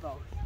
both.